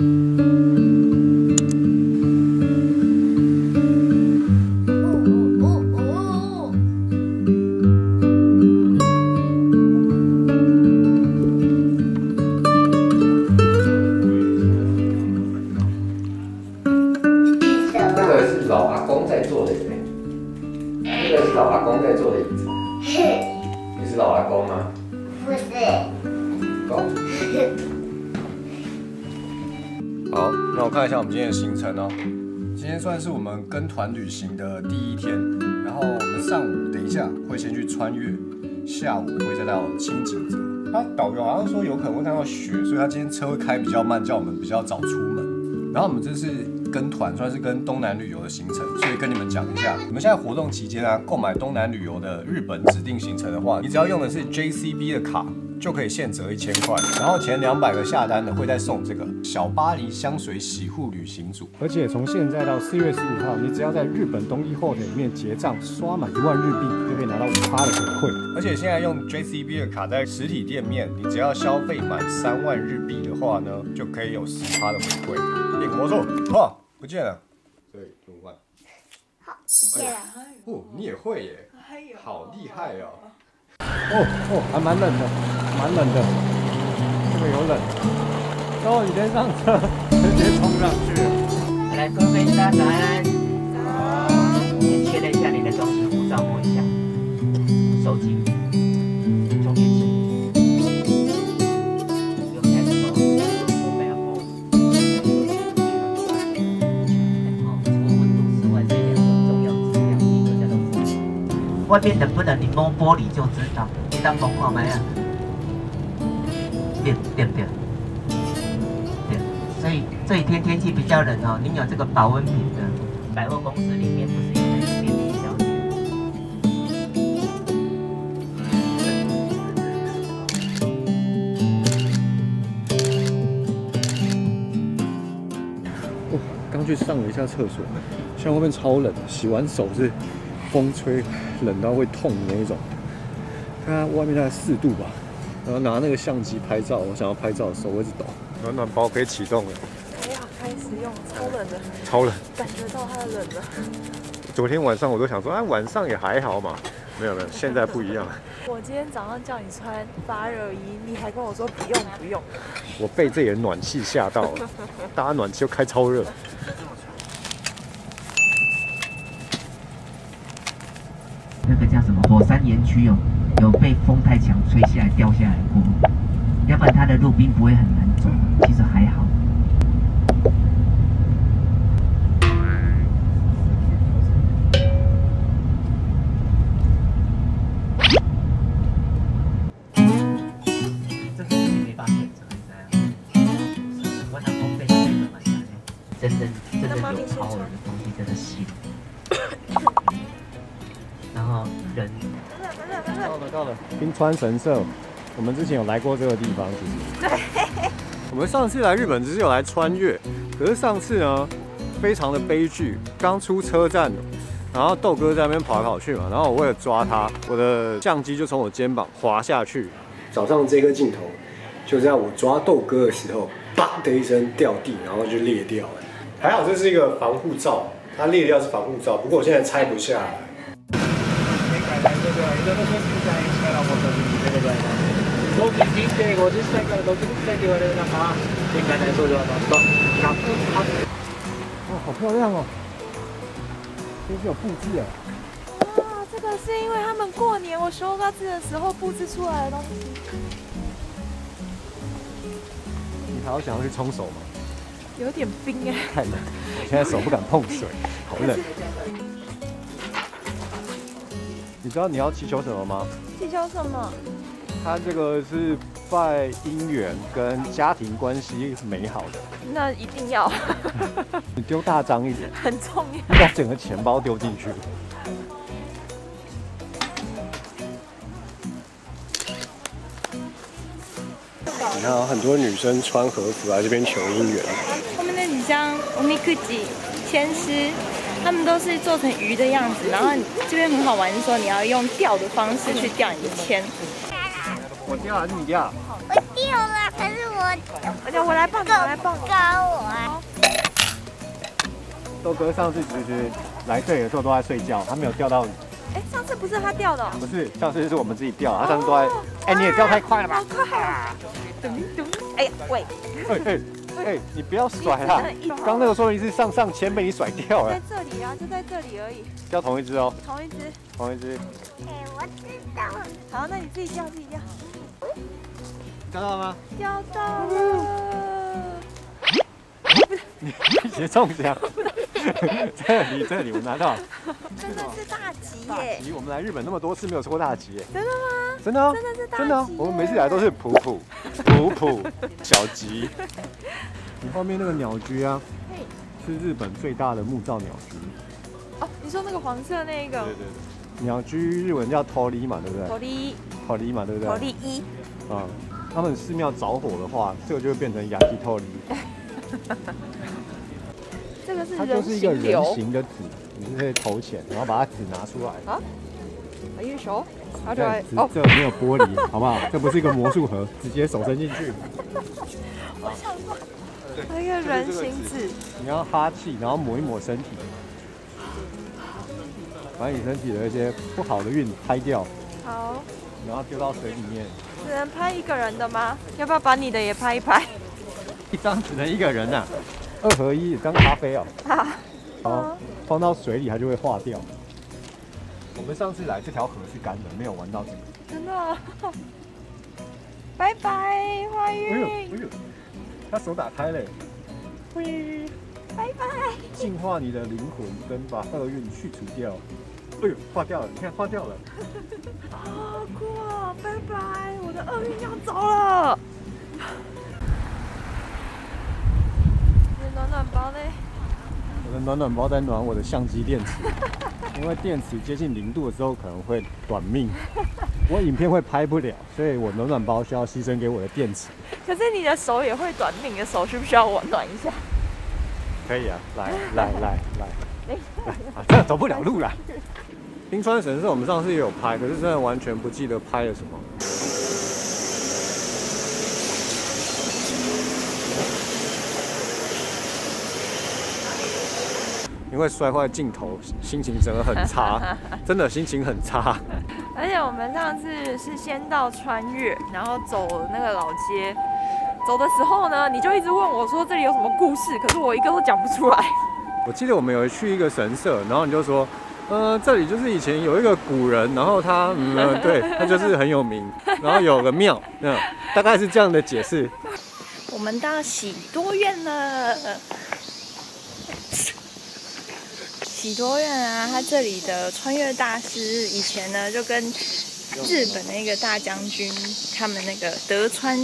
那行的第一天，然后我们上午等一下会先去穿越，下午会再到清景泽。他导游好像说有可能会看到雪，所以他今天车会开比较慢，叫我们比较早出门。然后我们这是跟团，算是跟东南旅游的行程，所以跟你们讲一下，你们现在活动期间啊，购买东南旅游的日本指定行程的话，你只要用的是 JCB 的卡，就可以现折一千块，然后前两百个下单的会再送这个小巴黎香水洗护旅行组，而且从现在到四月十五号，你只要在日本东一 hotel 里面结账，刷满一万日币，就可以拿到五趴的回馈。而且现在用 JCB 的卡在实体店面，你只要消费满三万日币的话呢，就可以有十趴的回馈。变魔术，哇，不见了，所以怎么办？好，不见了。哦，你也会耶，好厉害哦！哦哦，还蛮冷的，蛮冷的，这个有冷。哦，你先上车，直接冲上去。来，各位大家早安。先确认一下你的东西，护照摸一下，手机，外面冷不冷，你摸玻璃就知道。你当风看没啊？对对对。对，所以这几天天气比较冷哦，你有这个保温瓶的，百货公司里面不是有那个便利商店？哦，刚去上了一下厕所，现在外面超冷，洗完手是风吹，冷到会痛的那一种。看看外面大概四度吧，然后拿那个相机拍照，我想要拍照的时候我一直抖。暖暖包可以启动了，哎呀开始用，超冷的，超冷。感觉到它的冷了。昨天晚上我都想说，哎，晚上也还好嘛。没有没有，现在不一样。我今天早上叫你穿发热衣，你还跟我说不用不用。我被这里的暖气吓到了，大家暖气又开超热。那个叫什么火山岩区有有被风太强吹下来掉下来过，要不然它的路并不会很难走，其实还好。神社，我们之前有来过这个地方，其实。对。我们上次来日本只是有来穿越，可是上次呢，非常的悲剧。刚出车站，然后豆哥在那边跑来跑去嘛，然后我为了抓他，我的相机就从我肩膀滑下去。早上这个镜头，就在我抓豆哥的时候，啪的一声掉地，然后就裂掉了。还好这是一个防护罩，它裂掉是防护罩，不過我現在拆不下來。高級人生50歳から60歳って言われる中、前回の予想ではなんと108哇，好漂亮哦！这是有布置哎。啊，这个是因为他们过年我收到这的时候布置出来的东西。你还要想要去冲手吗？有点冰哎。太冷，我现在手不敢碰水，好冷。你知道你要祈求什么吗？祈求什么？ 它这个是拜姻缘跟家庭关系美好的。那一定要，你丢大张一点，很重要。把整个钱包丢进去。你看、哦，很多女生穿和服来这边求姻缘。后面那几张 omikuji 签诗，他们都是做成鱼的样子，然后这边很好玩，是说你要用钓的方式去钓你的签。我掉还是你掉？我掉了，可是我而且我来抱你，我来抱你。高我。豆哥上次其实来这里的时候都在睡觉，他没有钓到，哎，上次不是他钓的哦，不是，上次是我们自己钓，他上次都在，哎，你也掉太快了吧好？快啊！咚咚，哎呀，喂，哎哎哎，你不要甩啦！刚那个说明是上上签被你甩掉了在，这里啊，就在这里而已，掉同一只哦，同一只。同一只，哎，我知道。好，那你自己钓，自己钓，钓到了吗？钓到了。你别中奖，这里这里我拿到，真的是大吉大耶！吉！我们来日本那么多次没有抽过大吉耶，真的吗？真的啊真的是大真的啊吉耶我们每次来都是普普普普小吉。你后面那个鸟居啊，是日本最大的木造鸟居。哦，你说那个黄色那个对对对，鸟居日文叫 tori 嘛，对不对头利？tori 嘛，对不对？头利一，啊，他们寺庙着火的话，这个就会变成 yakitori，这个是它就是一个人形的纸，你就可以投钱，然后把它纸拿出来。哎呦手，好这对哦，这没有玻璃，好不好？这不是一个魔术盒，直接手伸进去。我想说那个人形纸，你要哈气，然后抹一抹身体，把你身体的一些不好的运拍掉，好，然后丢到水里面。只能拍一个人的吗？要不要把你的也拍一拍？一张只能一个人呐、二合一，当咖啡哦。好，好，放到水里它就会化掉。我们上次来这条河是干的，没有玩到这个。真的哦。拜拜，怀哎呦哎孕，呦，他手打开嘞，喂，拜拜。净化你的灵魂，跟把厄运去除掉。哎呦，化掉了，你看化掉了。好酷啊！拜拜，我的厄运要走了。你的暖暖包呢？我的暖暖包在暖我的相机电池，因为电池接近零度的时候可能会短命，我影片会拍不了，所以我暖暖包需要牺牲给我的电池。可是你的手也会短命，你的手需不需要我暖一下？可以啊，来来来来来啊，这样走不了路了。冰川神社我们上次也有拍，可是真的完全不记得拍了什么。因为摔坏镜头，心情真的很差，真的心情很差。而且我们上次是先到穿越，然后走那个老街。走的时候呢，你就一直问我说这里有什么故事，可是我一个都讲不出来。我记得我们有去一个神社，然后你就说，呃，这里就是以前有一个古人，然后他，嗯，呃对他就是很有名，然后有个庙，嗯，大概是这样的解释。我们到喜多院了。喜多院啊，他这里的穿越大师以前呢就跟日本那个大将军他们那个德川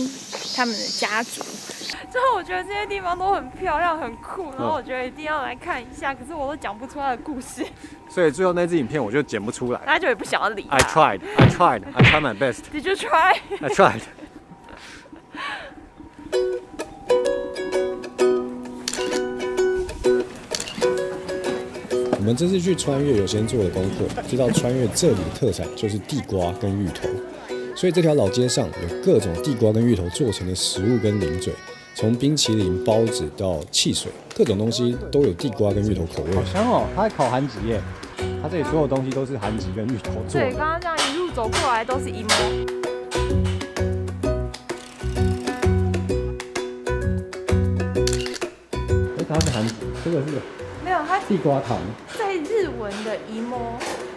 他们的家族。之后我觉得这些地方都很漂亮、很酷，然后我觉得一定要来看一下，可是我都讲不出它的故事，所以最后那支影片我就剪不出来。他就也不想要理。I tried, I tried, I tried my best, Did you try？I tried. 我们这次去穿越有先做了功课，知道穿越这里的特产就是地瓜跟芋头，所以这条老街上有各种地瓜跟芋头做成的食物跟零嘴，从冰淇淋、包子到汽水，各种东西都有地瓜跟芋头口味好。香哦，它在烤韩吉耶，它这里所有东西都是韩吉跟芋头做对，的。刚刚这样一路走过来都是一摸。哎，它是韩吉，这个是没有，它地瓜糖。在日文的一摸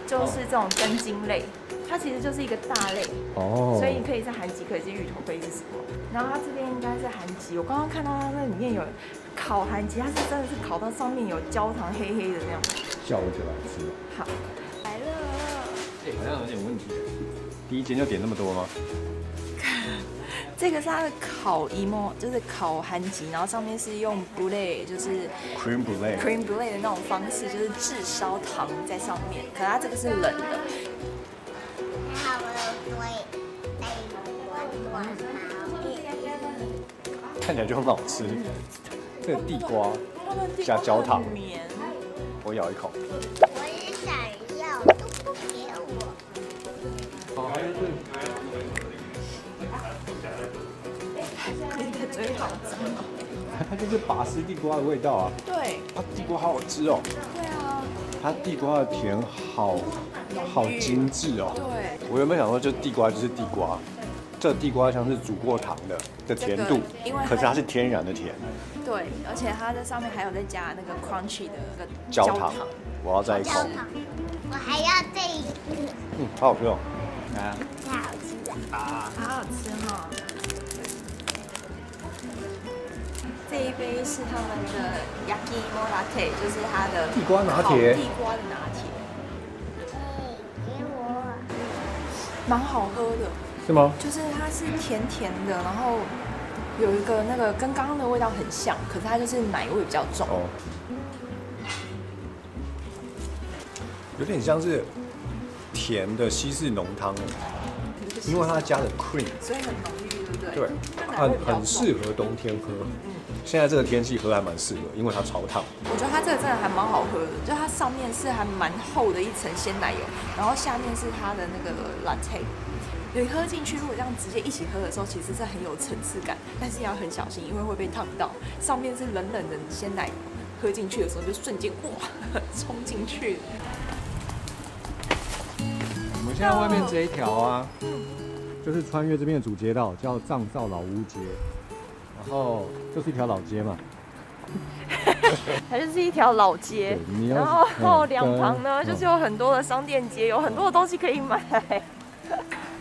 就是这种根茎类，它其实就是一个大类，哦所以你可以是韩吉，可以是芋头，可以是什么。然后它这边应该是韩吉，我刚刚看到它那里面有烤韩吉，它是真的是烤到上面有焦糖黑黑的那样。叫我就来吃。好，来了。哎，好像有点问题。第一间就点那么多吗？这个是它的烤一摸，就是烤韩吉，然后上面是用 brulee，就是 Cream brulee。cream brulee 的那种方式，就是炙烧糖在上面，可它这个是冷的。看起来就很好吃。这个地瓜，加焦糖。我咬一口。我也想要，都不给我。你的嘴好脏哦。它就是拔丝地瓜的味道啊。对它地瓜好好吃哦，对啊，它地瓜的甜好好精致哦。对，我原本想说，就地瓜就是地瓜，这地瓜像是煮过糖的的甜度因为，可是它是天然的甜。对，而且它在上面还有再加那个 crunchy 的那个焦糖，我要再一口焦。糖，我还要这一个，嗯，好好吃哦。来啊，太好吃了。好好吃哦、这一杯是他们的 yaki m o latte，就是它的地瓜拿铁地瓜的拿铁，哎，给我。蛮好喝的。是吗？就是它是甜甜的，然后有一个那个跟刚刚的味道很像，可是它就是奶味比较重。哦，有点像是甜的西式浓汤，因为它加了 cream，所以很浓郁，对不对？对，它奶很比较重很适合冬天喝。现在这个天气喝还蛮适合，因为它超烫。我觉得它这个真的还蛮好喝的，就它上面是还蛮厚的一层鲜奶油，然后下面是它的那个 latte。你喝进去，如果这样直接一起喝的时候，其实是很有层次感，但是要很小心，因为会被烫到。上面是冷冷的鲜奶油，喝进去的时候就瞬间哇冲进去。我们现在外面这一条啊，就是穿越这边的主街道，叫藏造老屋街，然后就是一条老街嘛。它就是一条老街对，你要然后嗯两旁呢跟就是有很多的商店街，有很多的东西可以买。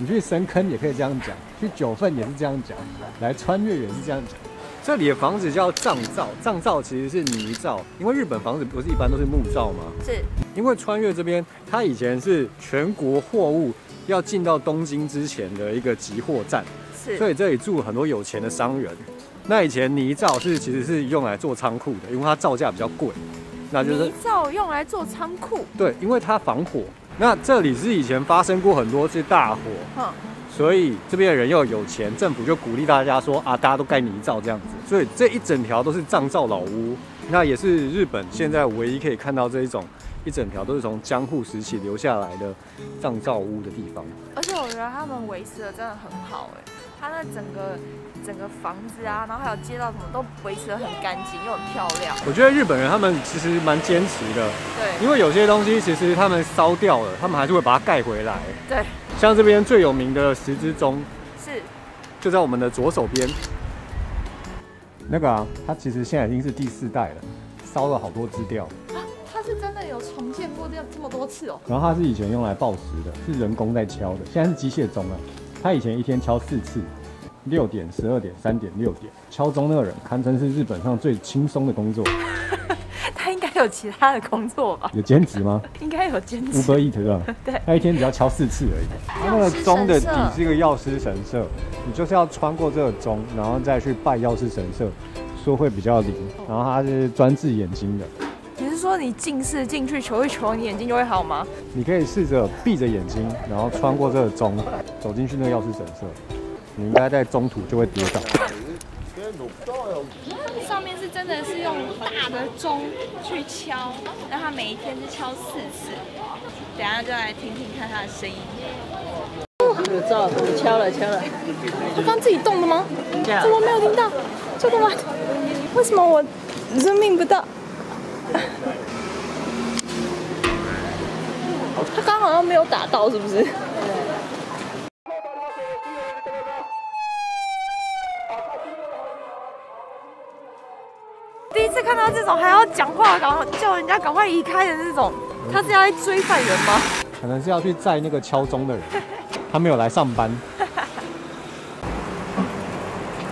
你去深坑也可以这样讲，去九份也是这样讲，来穿越也是这样讲。这里的房子叫藏造，藏造其实是泥造，因为日本房子不是一般都是木造吗？是因为穿越这边，它以前是全国货物要进到东京之前的一个集货站，是所，以这里住很多有钱的商人。那以前泥造是其实是用来做仓库的，因为它造价比较贵，那就是泥造用来做仓库，对，因为它防火。那这里是以前发生过很多次大火，嗯，所以这边的人又有钱，政府就鼓励大家说啊，大家都盖泥造这样子，所以这一整条都是藏造老屋。那也是日本现在唯一可以看到这一种一整条都是从江户时期留下来的藏造屋的地方。而且我觉得他们维持的真的很好哎，它那整个整个房子啊，然后还有街道什么都维持的很干净又很漂亮。我觉得日本人他们其实蛮坚持的，对因为有些东西其实他们烧掉了，他们还是会把它盖回来。对，像这边最有名的十字钟，是就在我们的左手边。那个啊，它其实现在已经是第四代了，烧了好多支掉。啊，它是真的有重建过这这么多次哦。然后它是以前用来报时的，是人工在敲的，现在是机械钟啊。它以前一天敲四次，六点、十二点、三点、六点。敲钟那个人堪称是日本上最轻松的工作，他应该有其他的工作吧？有兼职吗 应该有兼职。？Uber Eat 啊，对他一天只要敲四次而已。他那个钟的底是一个药师神社，你就是要穿过这个钟，然后再去拜药师神社，说会比较灵。然后他是专治眼睛的，你是说你近视进去求一求，你眼睛就会好吗？你可以试着闭着眼睛，然后穿过这个钟，走进去那个药师神社，你应该在中途就会跌倒。上面是真的是用大的钟去敲，那他每一天是敲四次。等下就来听听看它的声音。有照，你敲了敲了，他刚自己动的吗？怎么没有听到？这个吗？为什么我 zoom in 不到？他刚好像没有打到，是不是？第一次看到这种还要讲话，赶快叫人家赶快移开的这种，他是要来追犯人吗？可能是要去载那个敲钟的人，他没有来上班。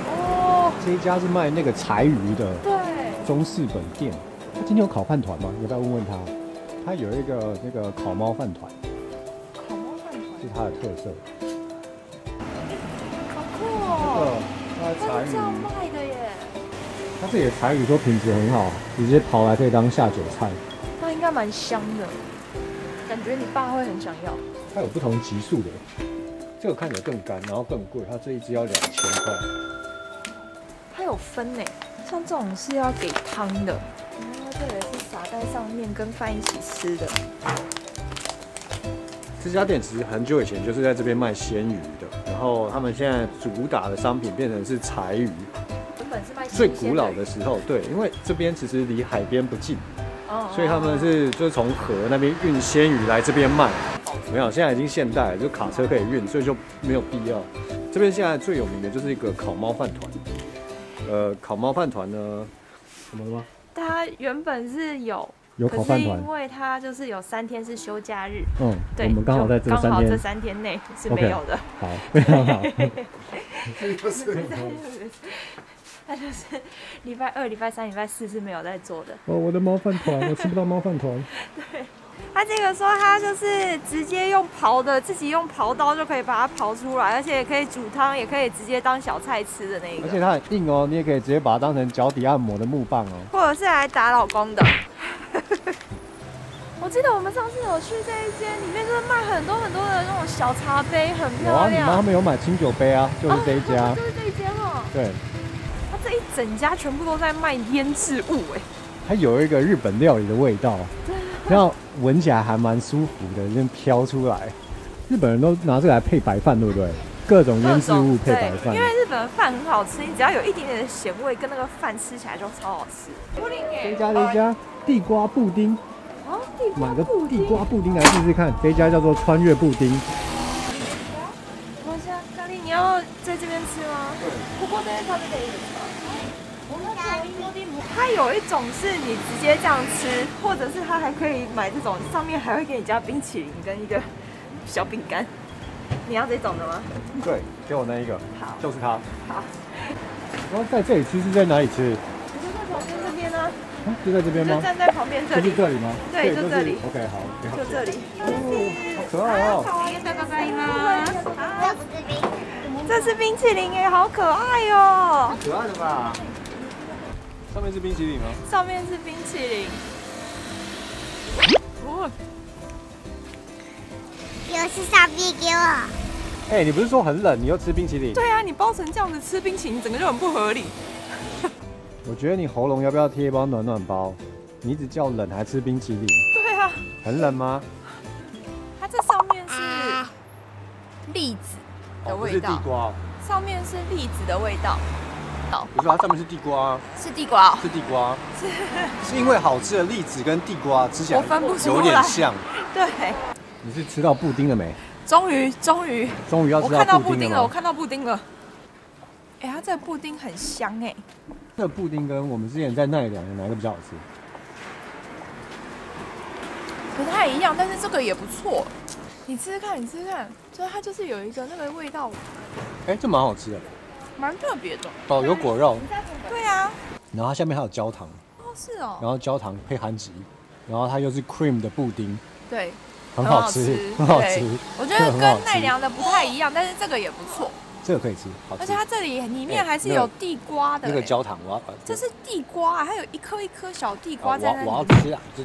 哦，这一家是卖那个柴鱼的对，中式本店。他今天有烤饭团吗？要不要问问他？他有一个那个烤猫饭团烤猫饭团，是他的特色。好酷哦！他这样鱼，卖他这里的柴鱼说品质很好，直接刨来可以当下酒菜。那应该蛮香的，感觉你爸会很想要。它有不同级数的，这个看起来更干，然后更贵，它这一只要两千块。它有分呢，像这种是要给汤的，然后这个是撒在上面跟饭一起吃的。这家店其实很久以前就是在这边卖鲜鱼的，然后他们现在主打的商品变成是柴鱼，最古老的时候，对，因为这边其实离海边不近，哦所以他们是就是从河那边运鲜鱼来这边卖。没有，现在已经现代了，就卡车可以运，所以就没有必要。这边现在最有名的就是一个烤猫饭团。呃，烤猫饭团呢，怎么了吗？它原本是有，有可是因为它就是有三天是休假日，嗯，对，我们刚好在这就刚好这三天，内是没有的。好，非常好。它就是礼拜二、礼拜三、礼拜四是没有在做的。哦，我的猫饭团，我吃不到猫饭团。对他这个说他就是直接用刨的，自己用刨刀就可以把它刨出来，而且也可以煮汤，也可以直接当小菜吃的那一个，而且它很硬哦，你也可以直接把它当成脚底按摩的木棒哦。或者是来打老公的。我记得我们上次有去这一间，里面就是卖很多很多的那种小茶杯，很有啊，漂亮。你妈他们有买清酒杯啊，就是这一家。就是这一间哦。对，它这一整家全部都在卖腌制物，哎，它有一个日本料理的味道，然后闻起来还蛮舒服的，就飘出来。日本人都拿这个来配白饭，对不对？各种腌制物配白饭，因。为日本的饭很好吃，你只要有一点点的咸味，跟那个饭吃起来就超好吃。布丁这一家这家地瓜布丁，哦，地瓜买个地瓜布丁来试试看。这家叫做穿越布丁，等一下，咖喱，你要在这边吃吗？对。不过这边他们的一个它有一种是你直接这样吃，或者是它还可以买这种上面还会给你加冰淇淋跟一个小饼干。你要这种的吗？对，给我那一个，好就是它。好。然后在这里吃是在哪里吃？我就在旁边这边呢、啊就在这边吗？就站在旁边这里就是，这里吗？对就这里 OK，好，就这里。好可爱哦。这是冰淇淋耶，好可爱哟、可爱的吧？上面是冰淇淋吗？上面是冰淇淋。哦，又是傻逼给我。哎、你不是说很冷，你又吃冰淇淋？对啊，你包成这样子吃冰淇淋，整个就很不合理。我觉得你喉咙要不要贴一包暖暖包？你一直叫冷还吃冰淇淋，对啊，很冷吗？它这上面是栗子的不是地味道，瓜哦，上面是栗子的味道，不是它上面是地瓜啊，是地瓜哦。是地瓜，是是因为好吃的栗子跟地瓜吃起来有点像。对，你是吃到布丁了没？终于终于，终于要吃我看到布丁了，我？看到布丁了。哎、它这个布丁很香哎、这个布丁跟我们之前在奈良的哪个比较好吃？不太一样，但是这个也不错。你吃吃看，你吃吃看，就是它就是有一个那个味道，哎、这蛮好吃的，蛮特别的。哦，有果肉，对啊，然后它下面还有焦糖，哦是哦，然后焦糖配韩吉，然后它又是 cream 的布丁，对，很好吃，很好吃。我觉得跟奈良的不太一样，但是这个也不错，这个可以吃。而且它这里里面哎还是有地瓜的、那个哎焦糖，我要把这是地瓜，还有一颗一颗小地瓜在那里。我要吃啊！这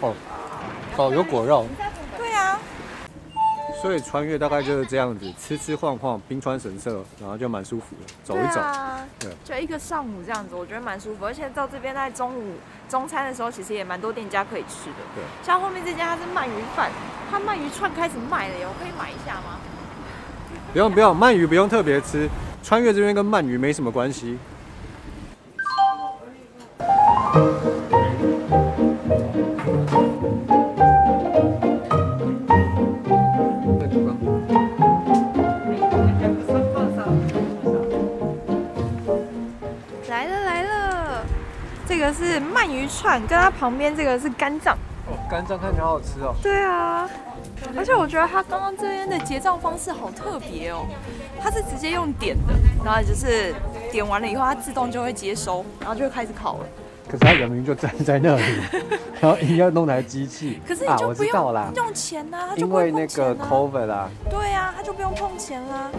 哦 哦，有果肉，所以穿越大概就是这样子，吃吃晃晃，冰川神社，然后就蛮舒服的，走一走对。就一个上午这样子，我觉得蛮舒服。而且到这边在中午中餐的时候，其实也蛮多店家可以吃的。对，像后面这家它是鳗鱼饭，它鳗鱼串开始卖了耶，我可以买一下吗？不用不用，鳗鱼不用特别吃，穿越这边跟鳗鱼没什么关系。串，跟它旁边这个是肝脏。哦，肝脏看起来好好吃哦。对啊，而且我觉得它刚刚这边的结账方式好特别哦，它是直接用点的，然后就是点完了以后，它自动就会接收，然后就会开始烤了。可是他人明就站在那里，然后硬要弄台机器。可是你就不知道啦用，用钱呐、它就因不会为那个。COVID 啦，对啊，它就不用碰钱啦。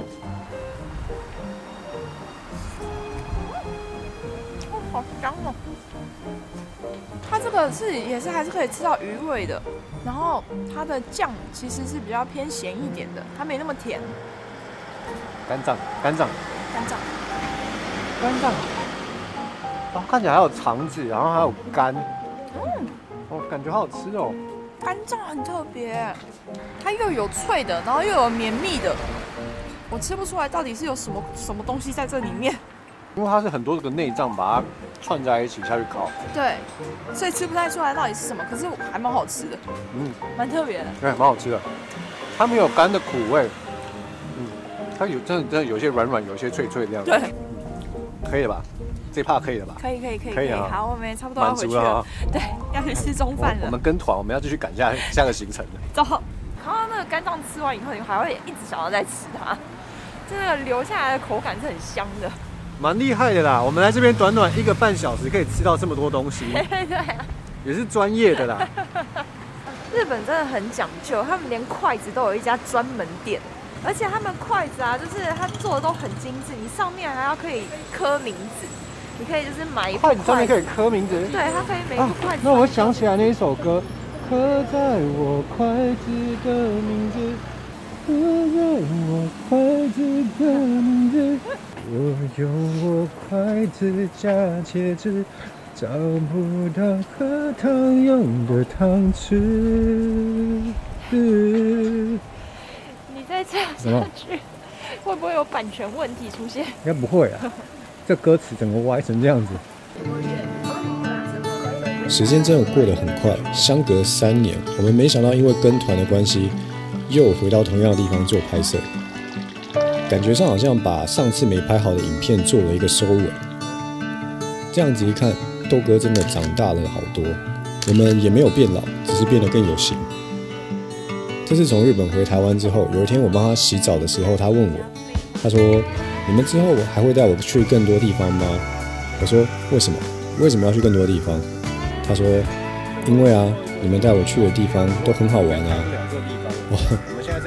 哦，好香哦！它这个是也是还是可以吃到鱼味的，然后它的酱其实是比较偏咸一点的，它没那么甜。肝脏肝脏肝脏，肝脏，哦，看起来还有肠子，然后还有肝，嗯，哦，感觉好好吃哦。肝脏很特别，它又有脆的，然后又有绵密的，我吃不出来到底是有什么什么东西在这里面。因为它是很多个内脏把它串在一起下去烤，对，所以吃不太出来到底是什么，可是还蛮好吃的，嗯，蛮特别的。对，蛮好吃的。它没有干的苦味，嗯，它有真的真的有些软软，有些脆脆这样。对，可以了吧？这怕可以了吧？可以可以可以可以啊好，我们差不多要回去了足了啊。对，要去吃中饭了我了。们跟团，我们要继续赶下下个行程了。走。然后那个肝脏吃完以后，你还会一直想要再吃它，这个留下来的口感是很香的。蛮厉害的啦，我们来这边短短一个半小时可以吃到这么多东西，对啊，也是专业的啦。日本真的很讲究，他们连筷子都有一家专门店，而且他们筷子啊，就是它做的都很精致，你上面还要可以刻名字，你可以就是买一副筷子上面可以刻名字。对，它可以每一啊副筷子、那我想起来那一首歌，刻在我筷子的名字，刻在我筷子的名字。我用我筷子夹茄子，找不到喝汤用的汤匙。你再这样什么下去，会不会有版权问题出现？应该不会啊，这歌词怎么歪成这样子。时间真的过得很快，相隔三年，我们没想到因为跟团的关系，又回到同样的地方做拍摄，感觉上好像把上次没拍好的影片做了一个收尾。这样子一看，豆哥真的长大了好多，我们也没有变老，只是变得更有型。这次从日本回台湾之后，有一天我帮他洗澡的时候，他问我，他说：“你们之后还会带我去更多地方吗？”我说：“为什么？为什么要去更多地方？”他说：“因为啊，你们带我去的地方都很好玩啊。哇，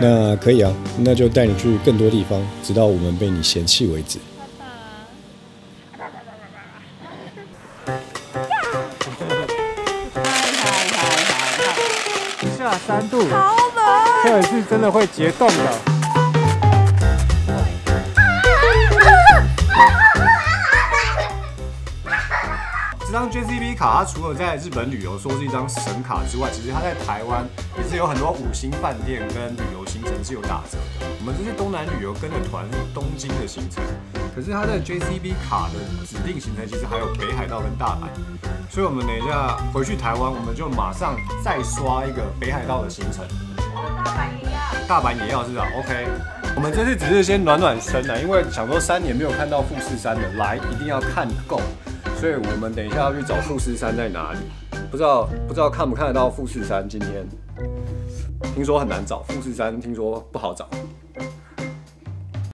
那可以啊，那就带你去更多地方，直到我们被你嫌弃为止。下三度，好冷，这里是真的会结冻的。张 JCB 卡，它除了在日本旅游说是一张神卡之外，其实它在台湾也是有很多五星饭店跟旅游行程是有打折的。我们这次东南旅游跟的团是东京的行程，可是它的 JCB 卡的指定行程其实还有北海道跟大阪，所以我们等一下回去台湾，我们就马上再刷一个北海道的行程。大阪也要是吧？OK，我们这次只是先暖暖身啊，因为想说三年没有看到富士山的，来一定要看够，所以我们等一下要去找富士山在哪里。不知道不知道看不看得到富士山？今天听说很难找，富士山听说不好找。